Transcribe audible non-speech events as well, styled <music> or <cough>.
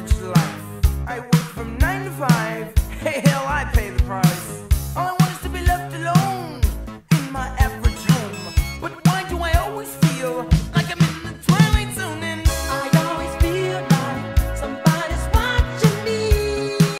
average life. I work from 9 to 5. <laughs> Hey, hell, I pay the price.